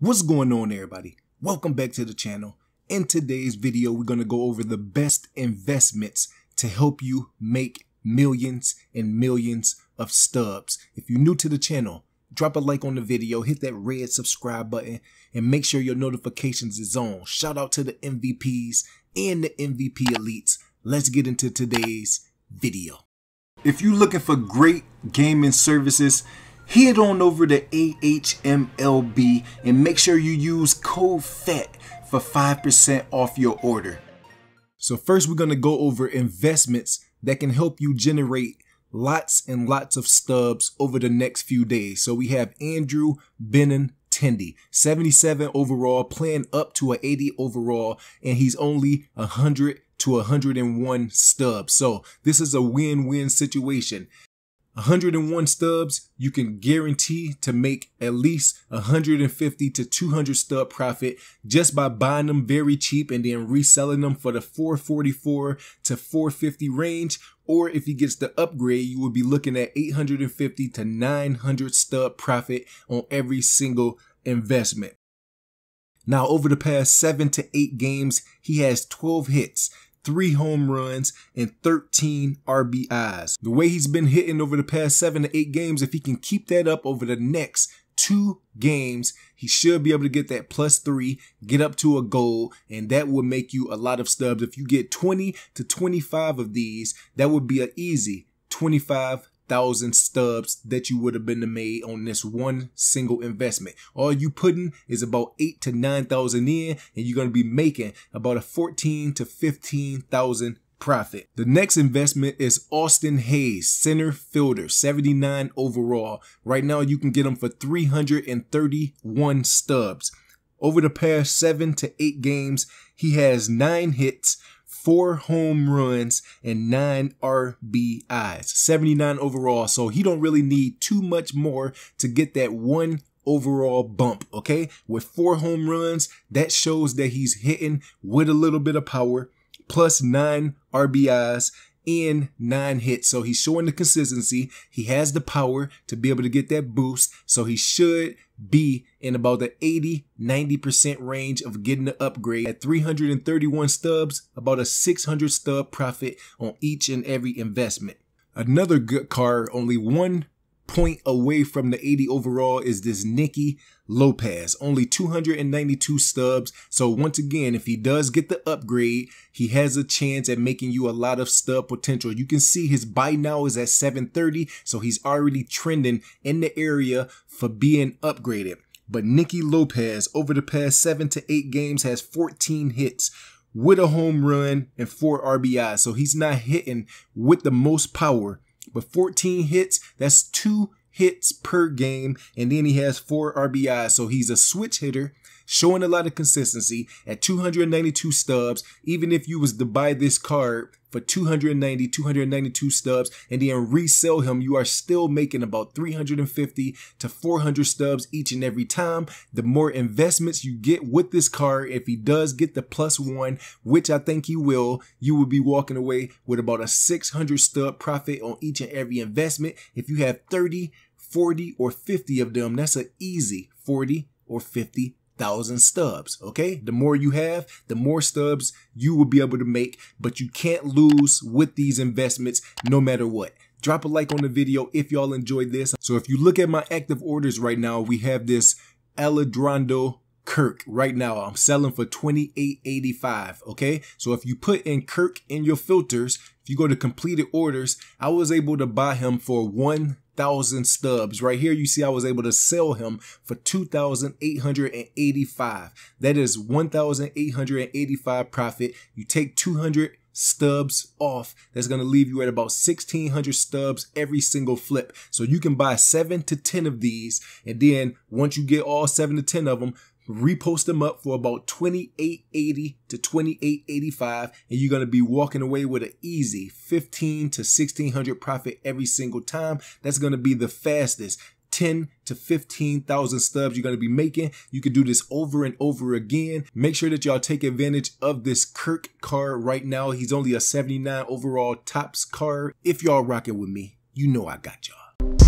What's going on everybody? Welcome back to the channel. In today's video, we're going to go over the best investments to help you make millions and millions of stubs. If you're new to the channel, drop a like on the video, hit that red subscribe button, and make sure your notifications is on. Shout out to the MVPs and the MVP elites. Let's get into today's video. If you're looking for great gaming services, head on over to AHMLB and make sure you use code Phat for 5% off your order. So first we're going to go over investments that can help you generate lots and lots of stubs over the next few days. So we have Andrew Benin Tendi, 77 overall, playing up to an 80 overall, and he's only 100 to 101 stubs. So this is a win-win situation. 101 stubs, you can guarantee to make at least 150 to 200 stub profit just by buying them very cheap and then reselling them for the 444 to 450 range. Or if he gets the upgrade, you will be looking at 850 to 900 stub profit on every single investment. Now, over the past seven to eight games, he has 12 hits, three home runs, and 13 RBIs. The way he's been hitting over the past seven to eight games, if he can keep that up over the next two games, he should be able to get that plus three, get up to a goal, and that would make you a lot of stubs. If you get 20 to 25 of these, that would be an easy 25 thousand stubs that you would have been made on this one single investment. All you putting is about eight to nine thousand in, and you're gonna be making about a fourteen to fifteen thousand profit. The next investment is Austin Hays, center fielder, 79 overall. Right now you can get him for 331 stubs. Over the past seven to eight games, he has nine hits, four home runs, and nine RBIs. 79 overall, so he don't really need too much more to get that one overall bump, okay? With four home runs, that shows that he's hitting with a little bit of power, plus nine RBIs, in nine hits. So he's showing the consistency. He has the power to be able to get that boost. So he should be in about the 80 90% range of getting the upgrade at 331 stubs, about a 600 stub profit on each and every investment. Another good card, only one point away from the 80 overall is this Nicky Lopez, only 292 stubs. So once again, if he does get the upgrade, he has a chance at making you a lot of stub potential. You can see his buy now is at 730, so he's already trending in the area for being upgraded. But Nicky Lopez over the past seven to eight games has 14 hits with a home run and four RBI. So he's not hitting with the most power but 14 hits, that's two hits per game. And then he has four RBIs. So he's a switch hitter showing a lot of consistency at 292 stubs. Even if you was to buy this card for 290, 292 stubs and then resell him, you are still making about 350 to 400 stubs each and every time. The more investments you get with this card, if he does get the plus one, which I think he will, you will be walking away with about a 600 stub profit on each and every investment. If you have 30, 40, or 50 of them, that's an easy 40 or 50 thousand stubs. Okay. The more you have, the more stubs you will be able to make, but you can't lose with these investments no matter what. Drop a like on the video if y'all enjoyed this. So if you look at my active orders right now, we have this Alejandro Kirk right now. I'm selling for 28.85. Okay. So if you put in Kirk in your filters, if you go to completed orders, I was able to buy him for one thousand stubs. Right here, you see I was able to sell him for 2,885. That is 1,885 profit. You take 200 stubs off. That's going to leave you at about 1,600 stubs every single flip. So you can buy seven to 10 of these. And then once you get all seven to 10 of them, repost them up for about 2880 to 2885 and you're going to be walking away with an easy 15 to 1600 profit every single time that's going to be the fastest 10 to 15,000 stubs you're going to be making. You can do this over and over again. Make sure that y'all take advantage of this Kirk card right now. He's only a 79 overall tops card. If y'all rocking with me, you know I got y'all.